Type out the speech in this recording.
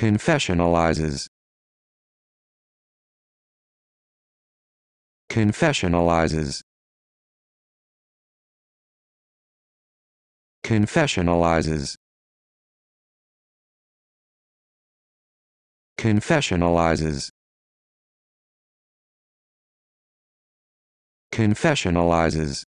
confessionalizes. Confessionalizes. Confessionalizes. Confessionalizes. Confessionalizes.